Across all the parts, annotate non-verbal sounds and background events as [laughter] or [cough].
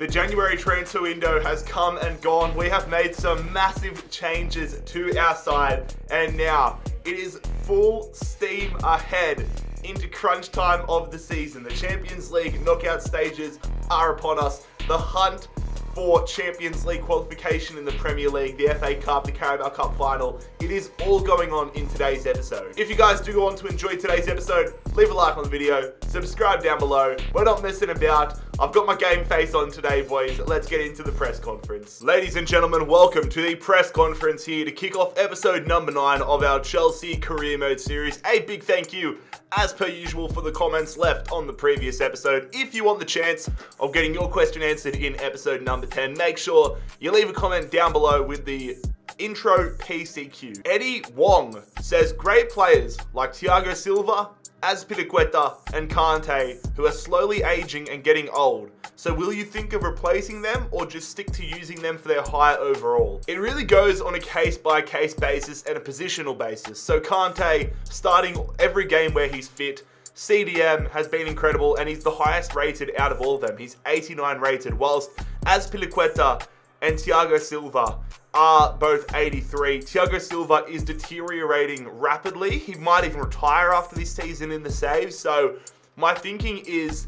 The January transfer window has come and gone. We have made some massive changes to our side, and now it is full steam ahead into crunch time of the season. The Champions League knockout stages are upon us. The hunt for Champions League qualification in the Premier League, the FA Cup, the Carabao Cup final. It is all going on in today's episode. If you guys do want to enjoy today's episode, leave a like on the video, subscribe down below. We're not messing about. I've got my game face on today, boys. Let's get into the press conference. Ladies and gentlemen, welcome to the press conference here to kick off episode number nine of our Chelsea Career Mode series. A big thank you, as per usual, for the comments left on the previous episode. If you want the chance of getting your question answered in episode number 10, make sure you leave a comment down below with the intro PCQ. Eddie Wong says great players like Thiago Silva, Azpilicueta, and Kante who are slowly aging and getting old. So will you think of replacing them or just stick to using them for their high overall? It really goes on a case by case basis and a positional basis. So Kante starting every game where he's fit, CDM has been incredible and he's the highest rated out of all of them. He's 89 rated, whilst Azpilicueta and Thiago Silva are both 83. Thiago Silva is deteriorating rapidly. He might even retire after this season in the saves. So my thinking is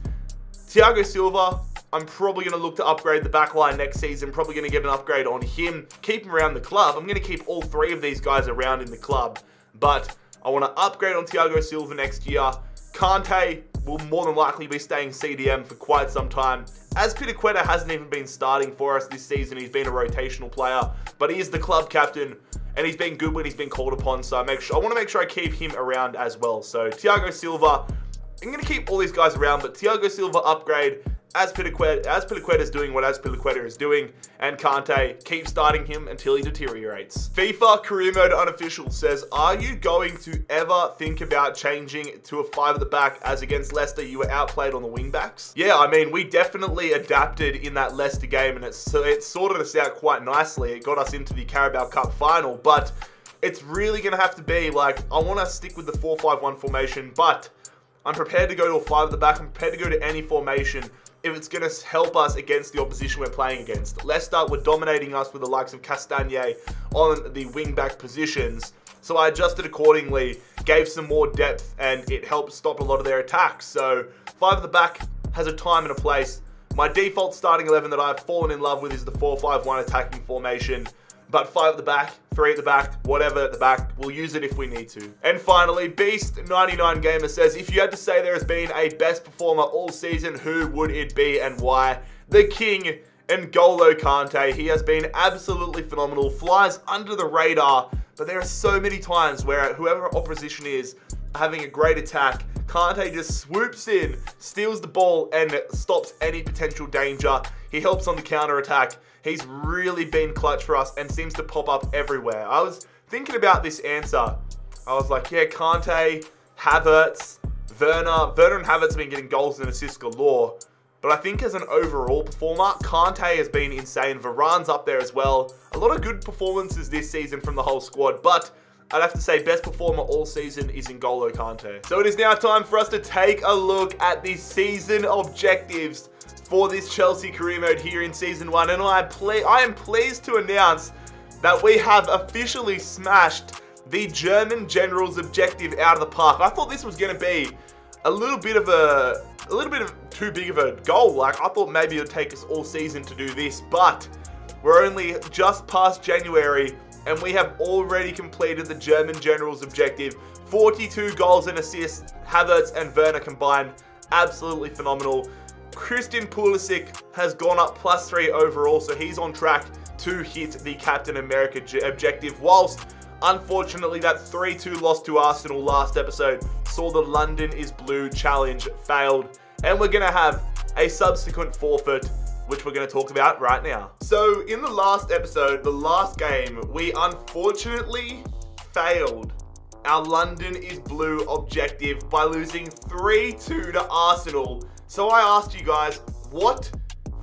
Thiago Silva, I'm probably going to look to upgrade the back line next season. Probably going to get an upgrade on him. Keep him around the club. I'm going to keep all three of these guys around in the club. But I want to upgrade on Thiago Silva next year. Kante will more than likely be staying CDM for quite some time. Azpilicueta hasn't even been starting for us this season. He's been a rotational player, but he is the club captain and he's been good when he's been called upon. So I make sure I want to make sure I keep him around as well. So Thiago Silva, I'm going to keep all these guys around, but Thiago Silva upgrade Azpilicueta, Azpilicueta is doing what Azpilicueta is doing, and Kante keeps starting him until he deteriorates. FIFA Career Mode Unofficial says, are you going to ever think about changing to a five at the back as against Leicester you were outplayed on the wing backs? Yeah, I mean, we definitely adapted in that Leicester game and it's, it sorted us out quite nicely. It got us into the Carabao Cup final, but it's really going to have to be like, I want to stick with the 4-5-1 formation, but I'm prepared to go to a five at the back. I'm prepared to go to any formation if it's going to help us against the opposition we're playing against. Leicester were dominating us with the likes of Castagne on the wing-back positions. So I adjusted accordingly, gave some more depth, and it helped stop a lot of their attacks. So five at the back has a time and a place. My default starting 11 that I've fallen in love with is the 4-5-1 attacking formation but five at the back, three at the back, whatever at the back. We'll use it if we need to. And finally, Beast99 Gamer says, if you had to say there has been a best performer all season, who would it be and why? The King N'Golo Kante. He has been absolutely phenomenal, flies under the radar, but there are so many times where whoever opposition is having a great attack, Kante just swoops in, steals the ball, and stops any potential danger. He helps on the counter attack. He's really been clutch for us and seems to pop up everywhere. I was thinking about this answer. I was like, yeah, Kante, Havertz, Werner. Werner and Havertz have been getting goals and assists galore. But I think as an overall performer, Kante has been insane. Varane's up there as well. A lot of good performances this season from the whole squad. But I'd have to say best performer all season is N'Golo Kante. So it is now time for us to take a look at the season objectives for this Chelsea career mode here in season one. And I, I am pleased to announce that we have officially smashed the German General's objective out of the park. I thought this was going to be a little bit of a, a little bit of too big of a goal. Like I thought maybe it would take us all season to do this, but we're only just past January and we have already completed the German General's objective. 42 goals and assists, Havertz and Werner combined. Absolutely phenomenal. Christian Pulisic has gone up plus three overall, so he's on track to hit the Captain America objective, whilst unfortunately that 3-2 loss to Arsenal last episode saw the London is Blue challenge failed, and we're going to have a subsequent forfeit which we're going to talk about right now. So in the last episode, the last game, we unfortunately failed our London is Blue objective by losing 3-2 to Arsenal so I asked you guys, what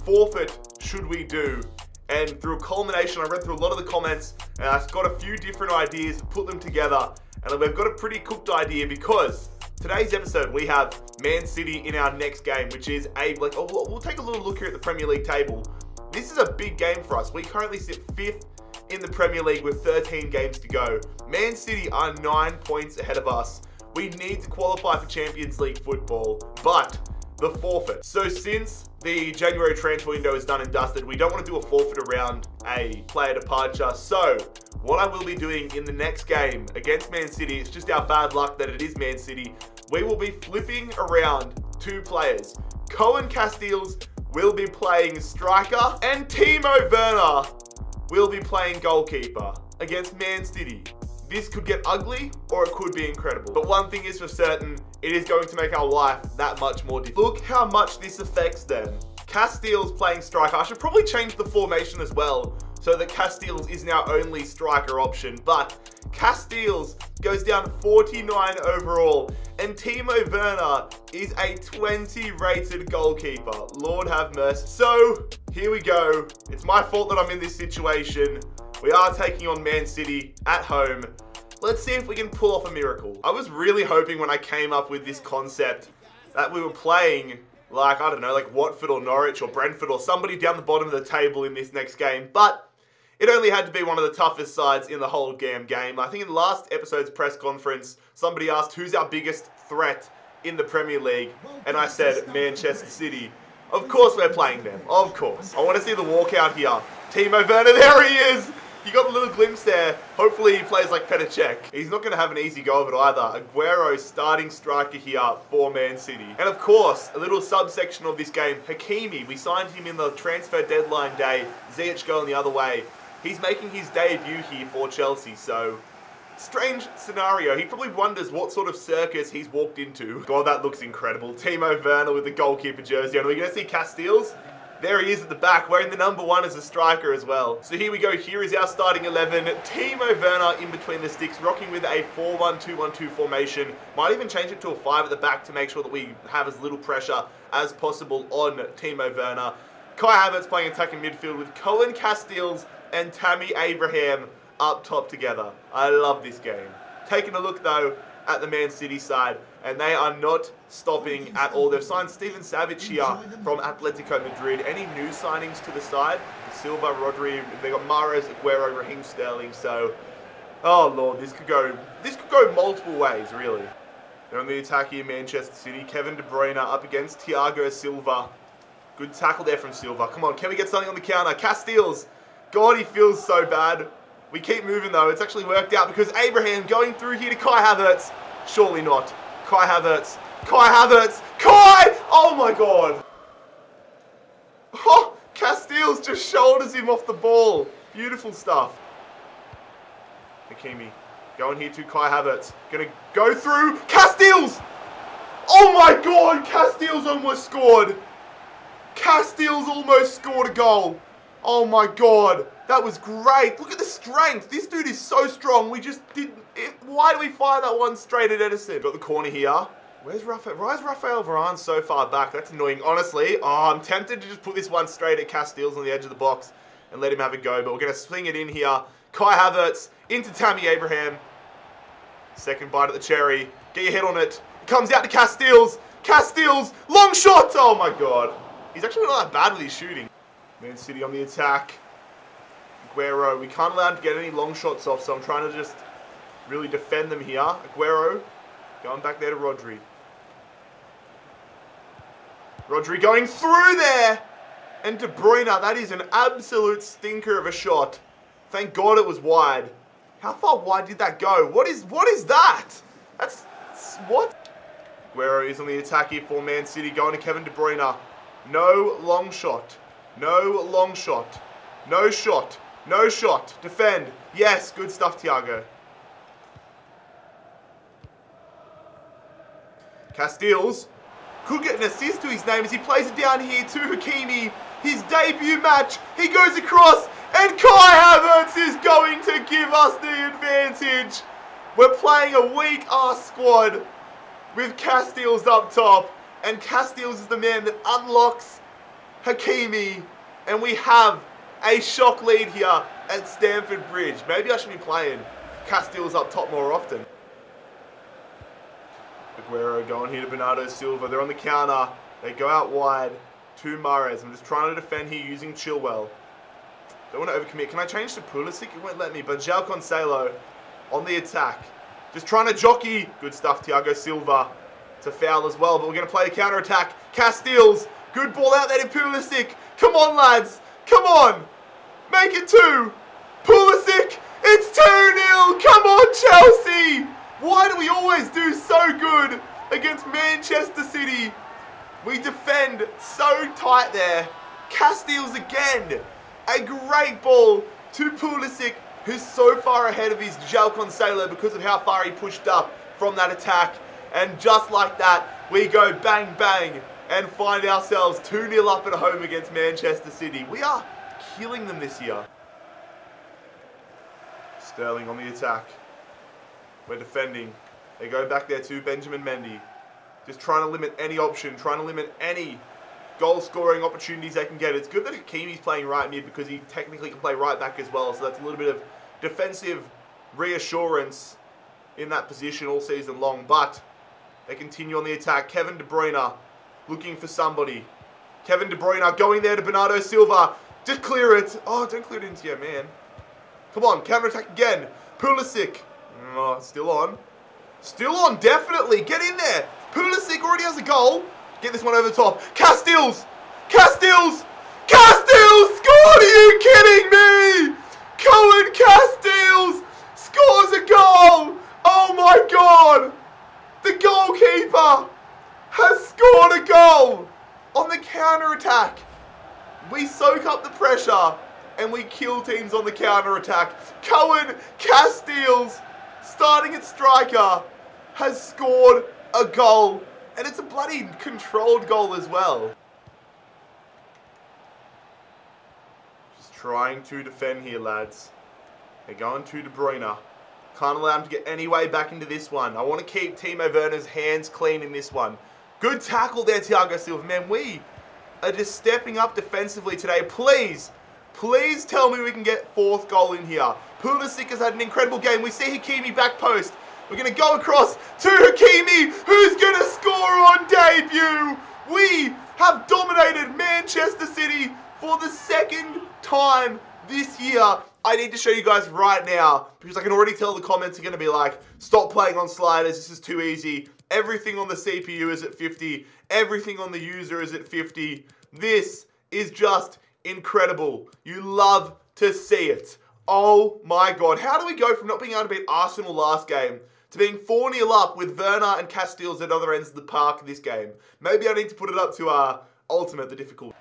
forfeit should we do? And through a culmination, I read through a lot of the comments and I got a few different ideas, put them together, and we've got a pretty cooked idea because Today's episode, we have Man City in our next game, which is a, like, oh, we'll, take a little look here at the Premier League table. This is a big game for us. We currently sit fifth in the Premier League with 13 games to go. Man City are nine points ahead of us. We need to qualify for Champions League football, but the forfeit. So since the January transfer window is done and dusted, we don't want to do a forfeit around a player departure. So what I will be doing in the next game against Man City, it's just our bad luck that it is Man City, we will be flipping around two players. Koen Casteels will be playing striker and Timo Werner will be playing goalkeeper against Man City. This could get ugly or it could be incredible. But one thing is for certain, it is going to make our life that much more difficult. Look how much this affects them. Casteels playing striker. I should probably change the formation as well so that Casteels is now only striker option. But Casteels goes down 49 overall, and Timo Werner is a 20 rated goalkeeper. Lord have mercy. So, here we go. It's my fault that I'm in this situation. We are taking on Man City at home. Let's see if we can pull off a miracle. I was really hoping when I came up with this concept that we were playing like, I don't know, like Watford or Norwich or Brentford or somebody down the bottom of the table in this next game. But it only had to be one of the toughest sides in the whole damn game. I think in last episode's press conference, somebody asked who's our biggest threat in the Premier League, and I said Manchester City. Of course we're playing them, of course. I want to see the walkout here. Timo Werner, [laughs] there he is! You got a little glimpse there. Hopefully he plays like Petr Cech. He's not going to have an easy go of it either. Aguero starting striker here for Man City. And of course, a little subsection of this game, Hakimi. We signed him in the transfer deadline day. Ziyech going the other way. He's making his debut here for Chelsea, so strange scenario. He probably wonders what sort of circus he's walked into. God, that looks incredible. Timo Werner with the goalkeeper jersey on. Are we going to see Casteels? There he is at the back, wearing the number one as a striker as well. So here we go. Here is our starting 11. Timo Werner in between the sticks, rocking with a 4-1-2-1-2 formation. Might even change it to a 5 at the back to make sure that we have as little pressure as possible on Timo Werner. Kai Havertz playing attacking midfield with Koen Casteels and Tammy Abraham up top together. I love this game. Taking a look though at the Man City side, and they are not stopping at all. They've signed Steven Savage here from Atletico Madrid. Any new signings to the side? Silva, Rodri, they got Mahrez, Aguero, Raheem Sterling. So, oh lord, this could go. This could go multiple ways, really. They're on the attack here, Manchester City. Kevin De Bruyne up against Thiago Silva. Good tackle there from Silva. Come on, can we get something on the counter? Casteels God, he feels so bad. We keep moving though. It's actually worked out because Abraham going through here to Kai Havertz. Surely not. Kai Havertz. Kai Havertz. Kai! Oh my god. [laughs] Oh, Casteels just shoulders him off the ball. Beautiful stuff. Hakimi. Going here to Kai Havertz. Gonna go through. Casteels. Oh my god! Casteels almost scored. Casteels almost scored a goal. Oh my god, that was great. Look at the strength. This dude is so strong. We just didn't... Why do we fire that one straight at Ederson? Got the corner here. Where's Rafael? Why is Rafael Varane so far back? That's annoying, honestly. Oh, I'm tempted to just put this one straight at Casteels on the edge of the box and let him have a go, but we're going to swing it in here. Kai Havertz into Tammy Abraham. Second bite at the cherry. Get your head on it. it Comes out to Casteels. Casteels, Long shot. Oh, my God. He's actually not that bad with his shooting. Man City on the attack. Aguero, we can't allow him to get any long shots off, so I'm trying to just really defend them here. Aguero, going back there to Rodri. Rodri going through there! And De Bruyne, that is an absolute stinker of a shot. Thank God it was wide. How far wide did that go? What is what is that? That's, what? Aguero is on the attack here for Man City, going to Kevin De Bruyne. No long shot. No long shot. No shot. No shot. Defend. Yes, good stuff, Thiago. Casteels could get an assist to his name as he plays it down here to Hakimi. His debut match. He goes across and Kai Havertz is going to give us the advantage. We're playing a weak ass squad with Casteels up top. And Casteels is the man that unlocks Hakimi, and we have a shock lead here at Stamford Bridge. Maybe I should be playing Casteels up top more often. Aguero going here to Bernardo Silva. They're on the counter. They go out wide to Mahrez. I'm just trying to defend here using Chilwell. Don't want to overcommit. Can I change to Pulisic? It won't let me. But João Cancelo on the attack. Just trying to jockey. Good stuff, Thiago Silva. A foul as well, but we're going to play a counter-attack. Casteels. Good ball out there to Pulisic. Come on, lads. Come on. Make it two. Pulisic. It's 2-0. Come on, Chelsea. Why do we always do so good against Manchester City? We defend so tight there. Casteels again. A great ball to Pulisic, who's so far ahead of his João Cancelo because of how far he pushed up from that attack. And just like that, we go bang bang and find ourselves 2-0 up at home against Manchester City. We are killing them this year. Sterling on the attack. We're defending. They go back there to Benjamin Mendy. Just trying to limit any option, trying to limit any goal scoring opportunities they can get. It's good that Hakimi's playing right mid because he technically can play right back as well. So that's a little bit of defensive reassurance in that position all season long. But they continue on the attack. Kevin De Bruyne looking for somebody. Kevin De Bruyne going there to Bernardo Silva. Just clear it. Oh, don't clear it into your man. Come on, counter attack again. Pulisic. Oh, still on. Still on, definitely. Get in there. Pulisic already has a goal. Get this one over the top. Casteels! Casteels! Casteels scored! Are you kidding me? Koen Casteels scores a goal! Oh my god! The goalkeeper has scored a goal on the counter attack. We soak up the pressure and we kill teams on the counter attack. Koen Casteels, starting at striker, has scored a goal and it's a bloody controlled goal as well. Just trying to defend here, lads. They're going to De Bruyne. Can't allow him to get any way back into this one. I want to keep Timo Werner's hands clean in this one. Good tackle there, Thiago Silva. Man, we are just stepping up defensively today. Please, please tell me we can get fourth goal in here. Pulisic has had an incredible game. We see Hakimi back post. We're going to go across to Hakimi, who's going to score on debut. We have dominated Manchester City for the second time this year. I need to show you guys right now because I can already tell the comments are going to be like, stop playing on sliders, this is too easy. Everything on the CPU is at 50. Everything on the user is at 50. This is just incredible. You love to see it. Oh my god. How do we go from not being able to beat Arsenal last game to being 4 0 up with Werner and Casteels at other ends of the park this game. Maybe I need to put it up to uh, Ultimate, the difficult.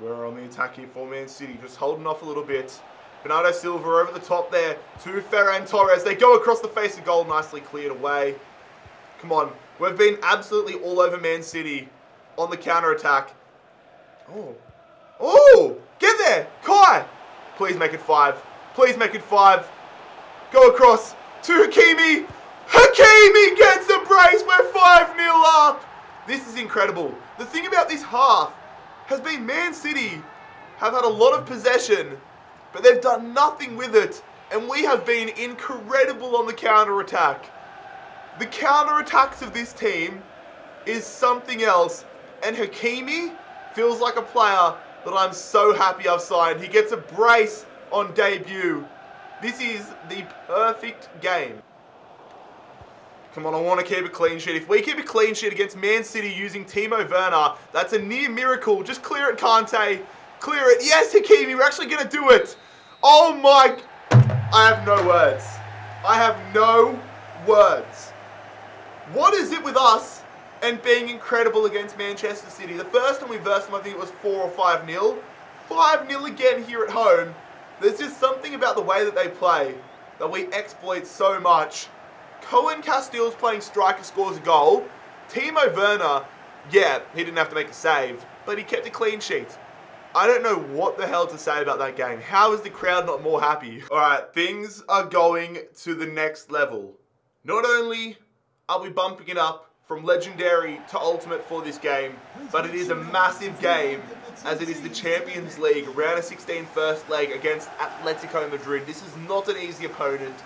We're on the attack here for Man City, just holding off a little bit. Bernardo Silva over the top there to Ferran Torres. They go across the face of goal, nicely cleared away. Come on, we've been absolutely all over Man City on the counter attack. Oh, oh, get there, Kai! Please make it five. Please make it five. Go across to Hakimi. Hakimi gets a brace. We're 5 0 up. This is incredible. The thing about this half has been Man City have had a lot of possession, but they've done nothing with it. And we have been incredible on the counter attack. The counter attacks of this team is something else. And Hakimi feels like a player that I'm so happy I've signed. He gets a brace on debut. This is the perfect game. Come on, I want to keep a clean sheet. If we keep a clean sheet against Man City using Timo Werner, that's a near miracle. Just clear it, Kante. Clear it. Yes, Hakimi, we're actually going to do it. Oh my... I have no words. I have no words. What is it with us and being incredible against Manchester City? The first time we versed them, I think it was 4 or 5 nil. 5-0 again here at home. There's just something about the way that they play that we exploit so much. Koen Casteels playing striker scores a goal. Timo Werner, yeah, he didn't have to make a save, but he kept a clean sheet. I don't know what the hell to say about that game. How is the crowd not more happy? Alright, things are going to the next level. Not only are we bumping it up from Legendary to Ultimate for this game, but it is a massive game as it is the Champions League round of 16 first leg against Atletico Madrid. This is not an easy opponent.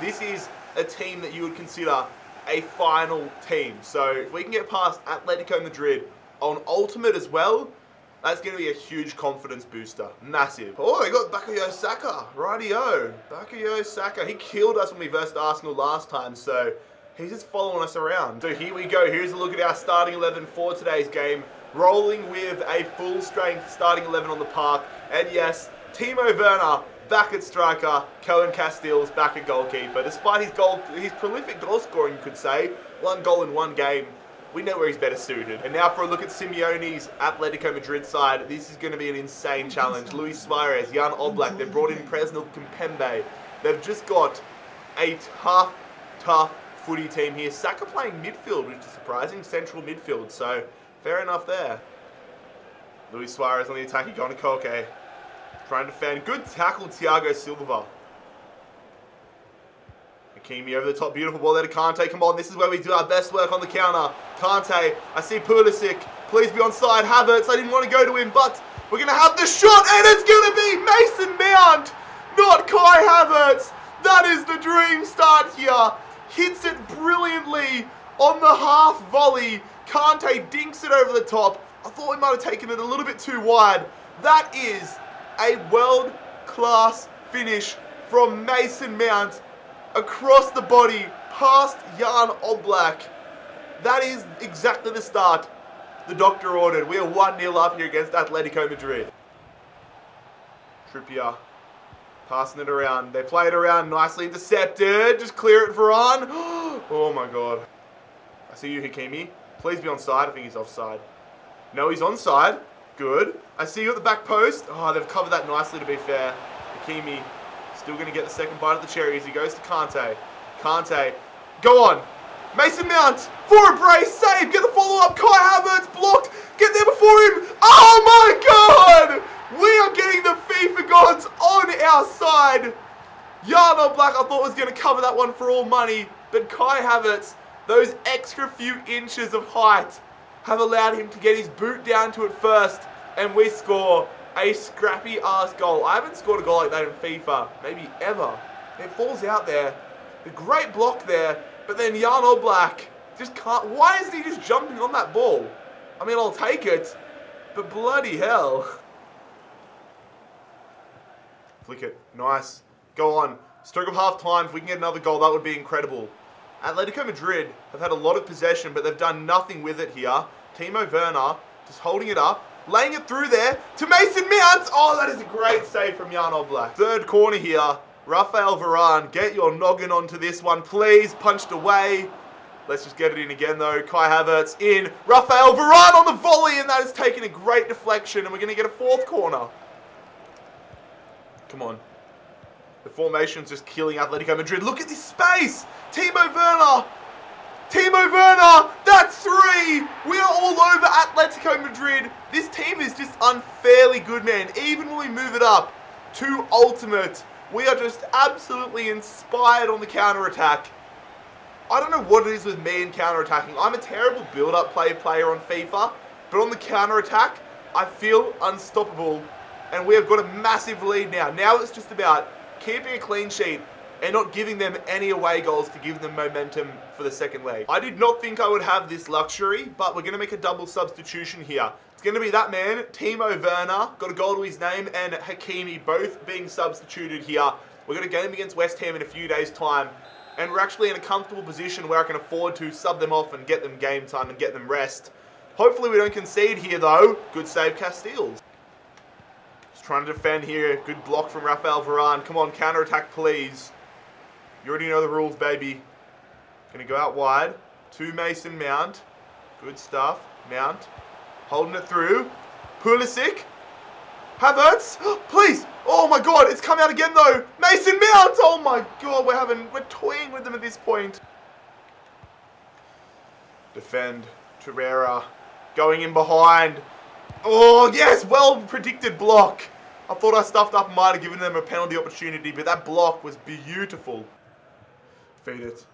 This is a team that you would consider a final team. So if we can get past Atletico Madrid on Ultimate as well, that's going to be a huge confidence booster. Massive. Oh, they got Bukayo Saka. Rightio. Bukayo Saka. He killed us when we versed Arsenal last time, so he's just following us around. So here we go. Here's a look at our starting 11 for today's game. Rolling with a full strength starting 11 on the park. And yes, Timo Werner back at striker, Koen Casteels back at goalkeeper. Despite his goal, his prolific goal scoring, you could say, one goal in one game, we know where he's better suited. And now for a look at Simeone's Atletico Madrid side, this is going to be an insane challenge. Luis Suarez, Jan Oblak, they've brought in Presnel Kimpembe. They've just got a tough, tough footy team here. Saka playing midfield, which is surprising, central midfield, so fair enough there. Luis Suarez on the attack, he going to Koke. Trying to defend. Good tackle, Thiago Silva. Hakimi over the top. Beautiful ball there to Kante. Come on, this is where we do our best work on the counter. Kante, I see Pulisic. Please be on side. Havertz, I didn't want to go to him, but we're going to have the shot, and it's going to be Mason Mount, not Kai Havertz. That is the dream start here. Hits it brilliantly on the half volley. Kante dinks it over the top. I thought we might have taken it a little bit too wide. That is a world-class finish from Mason Mount across the body, past Jan Oblak. That is exactly the start the doctor ordered. We are 1-0 up here against Atletico Madrid. Trippier passing it around. They play it around, nicely intercepted. Just clear it, Varane. [gasps] Oh my god. I see you, Hakimi. Please be on side. I think he's offside. No, he's onside. Good. I see you at the back post. Oh, they've covered that nicely to be fair. Hakimi Still going to get the second bite of the cherry as he goes to Kante. Kante, go on. Mason Mount for a brace, save, get the follow-up. Kai Havertz blocked, get there before him. Oh my god! We are getting the FIFA gods on our side. Jan Oblak, I thought was going to cover that one for all money, but Kai Havertz, those extra few inches of height have allowed him to get his boot down to it first, and we score a scrappy ass goal. I haven't scored a goal like that in FIFA, maybe ever. It falls out there. The great block there, but then Jan Oblak just can't. Why is he just jumping on that ball? I mean, I'll take it, but bloody hell. [laughs] Flick it. Nice. Go on. Stroke of half time. If we can get another goal, that would be incredible. Atletico Madrid have had a lot of possession, but they've done nothing with it here. Timo Werner just holding it up. Laying it through there to Mason Mount. Oh, that is a great save from Jan Oblak. Third corner here. Rafael Varane, get your noggin onto this one, please. Punched away. Let's just get it in again, though. Kai Havertz in. Rafael Varane on the volley, and that has taken a great deflection, and we're going to get a fourth corner. Come on. The formation's just killing Atletico Madrid. Look at this space! Timo Werner Timo Werner, that's three. We are all over Atletico Madrid. This team is just unfairly good, man. Even when we move it up to ultimate, we are just absolutely inspired on the counter-attack. I don't know what it is with me and counter-attacking. I'm a terrible build-up play player on FIFA, but on the counter-attack, I feel unstoppable. And we have got a massive lead now. Now it's just about keeping a clean sheet and not giving them any away goals to give them momentum for the second leg. I did not think I would have this luxury, but we're going to make a double substitution here. It's going to be that man, Timo Werner, got a goal to his name, and Hakimi both being substituted here. We're going to game against West Ham in a few days' time, and we're actually in a comfortable position where I can afford to sub them off and get them game time and get them rest. Hopefully we don't concede here, though. Good save, Casteels. Just trying to defend here. Good block from Rafael Varane. Come on, counter-attack, please. You already know the rules, baby. Gonna go out wide. To Mason Mount. Good stuff. Mount. Holding it through. Pulisic. Havertz. [gasps] Please. Oh my god, it's come out again though. Mason Mount. Oh my god, we're having, we're toying with them at this point. Defend. Torreira. Going in behind. Oh yes, well predicted block. I thought I stuffed up and might have given them a penalty opportunity, but that block was beautiful. Feed it.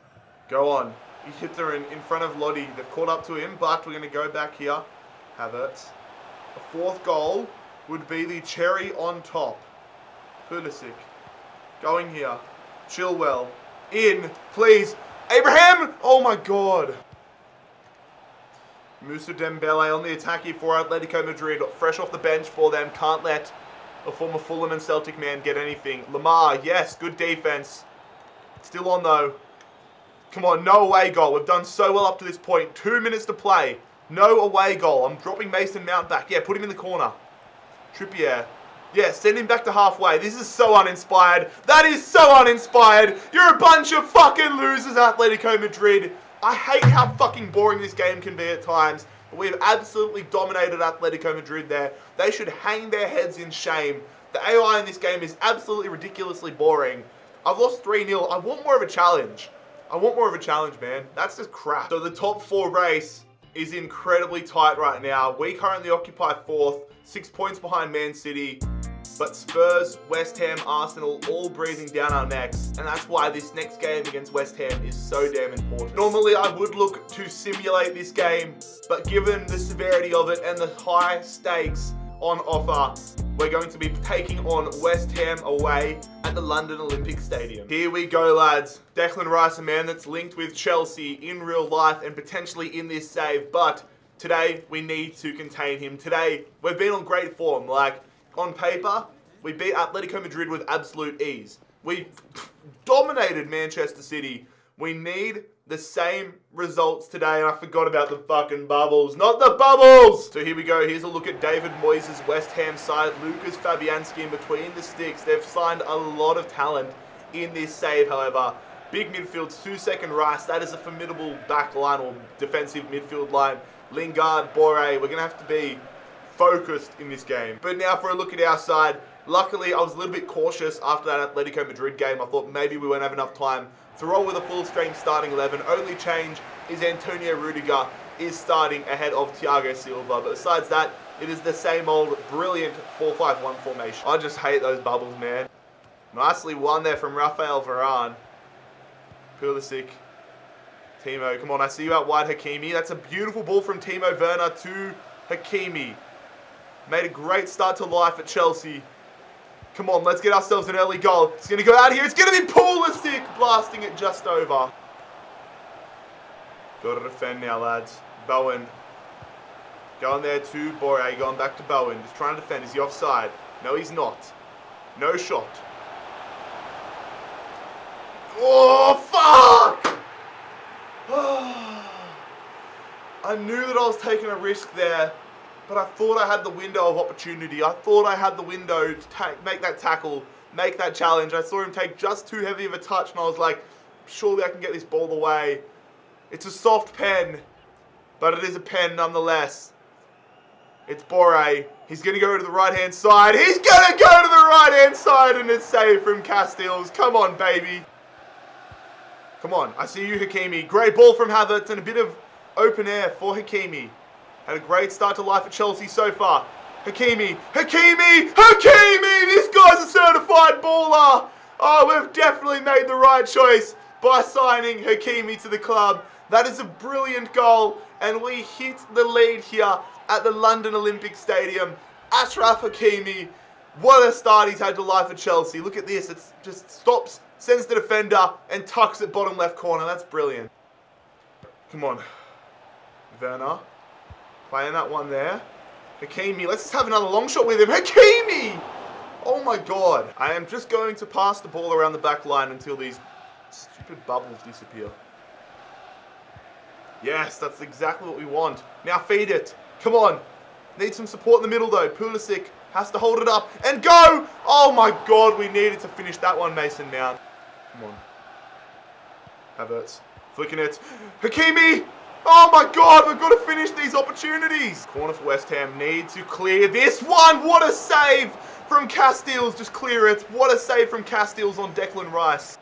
Go on. He hits her in, in front of Lodi. They've caught up to him, but we're going to go back here. Havertz. A fourth goal would be the cherry on top. Pulisic. Going here. Chilwell. In. Please. Abraham! Oh my god. Moussa Dembele on the attack here for Atletico Madrid. Fresh off the bench for them. Can't let a former Fulham and Celtic man get anything. Lamar, yes, good defense. Still on though. Come on, no away goal. We've done so well up to this point. Two minutes to play. No away goal. I'm dropping Mason Mount back. Yeah, put him in the corner. Trippier. Yeah, send him back to halfway. This is so uninspired. That is so uninspired. You're a bunch of fucking losers, Atletico Madrid. I hate how fucking boring this game can be at times. But we've absolutely dominated Atletico Madrid there. They should hang their heads in shame. The AI in this game is absolutely ridiculously boring. I've lost 3-0. I want more of a challenge. I want more of a challenge, man. That's just crap. So the top four race is incredibly tight right now. We currently occupy fourth, six points behind Man City. But Spurs, West Ham, Arsenal all breathing down our necks. And that's why this next game against West Ham is so damn important. Normally I would look to simulate this game, but given the severity of it and the high stakes on offer, we're going to be taking on West Ham away at the London Olympic Stadium. Here we go, lads. Declan Rice, a man that's linked with Chelsea in real life and potentially in this save, but today we need to contain him. Today, we've been on great form. Like, on paper, we beat Atletico Madrid with absolute ease. We [laughs] dominated Manchester City. We need the same results today, and I forgot about the fucking bubbles. Not the bubbles! So here we go. Here's a look at David Moyes' West Ham side. Lucas Fabianski in between the sticks. They've signed a lot of talent in this save, however. Big midfield, and Rice. That is a formidable back line or defensive midfield line. Lingard, Borré. We're going to have to be focused in this game. But now for a look at our side. Luckily, I was a little bit cautious after that Atletico Madrid game. I thought maybe we won't have enough time to roll with a full strength starting 11. Only change is Antonio Rudiger is starting ahead of Thiago Silva. But besides that, it is the same old brilliant 4-5-1 formation. I just hate those bubbles, man. Nicely won there from Rafael Varane. Pulisic. Timo, come on, I see you out wide, Hakimi. That's a beautiful ball from Timo Werner to Hakimi. Made a great start to life at Chelsea. Come on, let's get ourselves an early goal. It's going to go out here. It's going to be Pulisic blasting it just over. Got to defend now, lads. Bowen. Going there to Borré. Going back to Bowen. Just trying to defend. Is he offside? No, he's not. No shot. Oh, fuck! [sighs] I knew that I was taking a risk there but I thought I had the window of opportunity. I thought I had the window to make that tackle, make that challenge. I saw him take just too heavy of a touch, and I was like, surely I can get this ball away. It's a soft pen, but it is a pen nonetheless. It's Borré. He's going to go to the right-hand side. He's going to go to the right-hand side, and it's saved from Casteels. Come on, baby. Come on. I see you, Hakimi. Great ball from Havertz and a bit of open air for Hakimi. Had a great start to life at Chelsea so far. Hakimi, Hakimi, Hakimi! This guy's a certified baller! Oh, we've definitely made the right choice by signing Hakimi to the club. That is a brilliant goal, and we hit the lead here at the London Olympic Stadium. Ashraf Hakimi, what a start he's had to life at Chelsea. Look at this, it just stops, sends the defender, and tucks it bottom left corner. That's brilliant. Come on. Werner. Playing that one there. Hakimi, let's just have another long shot with him. Hakimi! Oh my god. I am just going to pass the ball around the back line until these stupid bubbles disappear. Yes, that's exactly what we want. Now feed it. Come on. Need some support in the middle though. Pulisic has to hold it up and go! Oh my god, we needed to finish that one, Mason Mount. Come on. Havertz. Flicking it. Hakimi! Oh my god, we've got to finish these opportunities. Corner for West Ham need to clear this one. What a save from Casteels. Just clear it. What a save from Casteels on Declan Rice.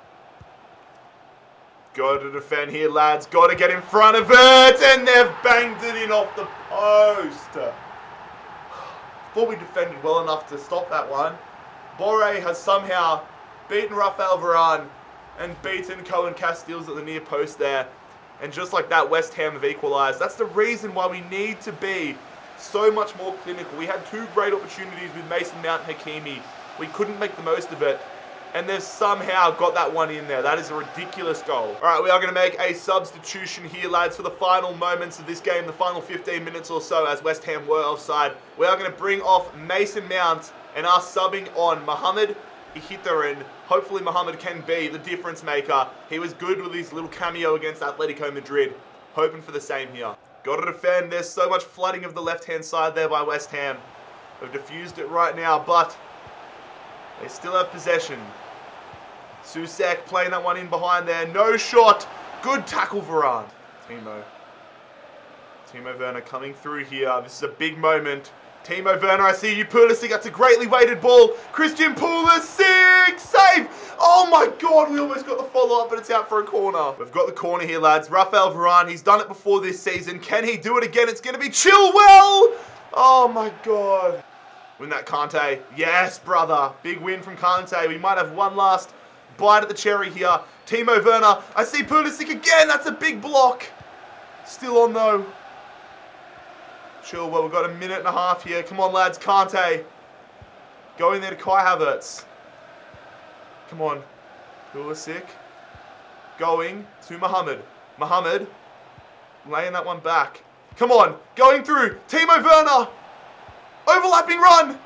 Got to defend here, lads. Got to get in front of it. And they've banged it in off the post. Thought we defended well enough to stop that one. Borré has somehow beaten Rafael Varane and beaten Koen Casteels at the near post there. And just like that, West Ham have equalised. That's the reason why we need to be so much more clinical. We had two great opportunities with Mason Mount and Hakimi. We couldn't make the most of it. and they've somehow got that one in there. That is a ridiculous goal. All right, we are going to make a substitution here, lads, for the final moments of this game, the final 15 minutes or so, as West Ham were offside. We are going to bring off Mason Mount and are subbing on Mohamed Mkhitaryan. Hopefully Mohamed can be the difference maker. He was good with his little cameo against Atletico Madrid. Hoping for the same here. Got to defend. There's so much flooding of the left-hand side there by West Ham. We've diffused it right now, but they still have possession. Soucek playing that one in behind there. No shot. Good tackle, Varane. Timo. Timo Werner coming through here. This is a big moment. Timo Werner, I see you. Pulisic, that's a greatly weighted ball. Christian Pulisic, save! Oh my god, we almost got the follow-up, but it's out for a corner. We've got the corner here, lads. Rafael Varane, he's done it before this season. Can he do it again? It's going to be Chilwell! Oh my god. Win that Kante. Yes, brother. Big win from Kante. We might have one last bite at the cherry here. Timo Werner. I see Pulisic again. That's a big block. Still on though. Chilwell, we've got a minute and a half here. Come on, lads. Kante. Going there to Kai Havertz. Come on. Pulisic. Going to Mohamed. Mohamed. Laying that one back. Come on. Going through. Timo Werner. Overlapping run.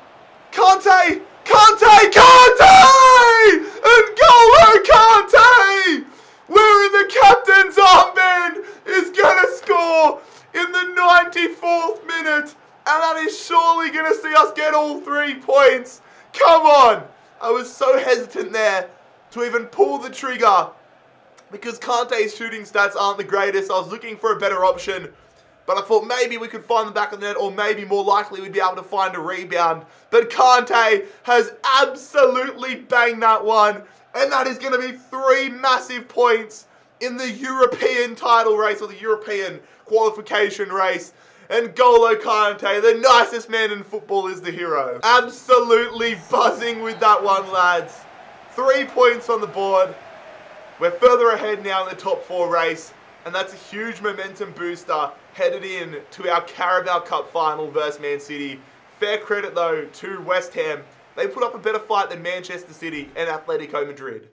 Kante. Kante. Kante! And Golo Kante! Wearing the captain's armband is going to score in the 94th minute. And that is surely going to see us get all three points. Come on. I was so hesitant there to even pull the trigger because Kante's shooting stats aren't the greatest. I was looking for a better option. But I thought maybe we could find the back of the net or maybe more likely we'd be able to find a rebound. But Kante has absolutely banged that one. And that is going to be three massive points in the European title race or the European qualification race. And Golo Kante, the nicest man in football, is the hero. Absolutely buzzing with that one, lads. Three points on the board. We're further ahead now in the top four race. And that's a huge momentum booster headed in to our Carabao Cup final versus Man City. Fair credit, though, to West Ham. They put up a better fight than Manchester City and Atletico Madrid.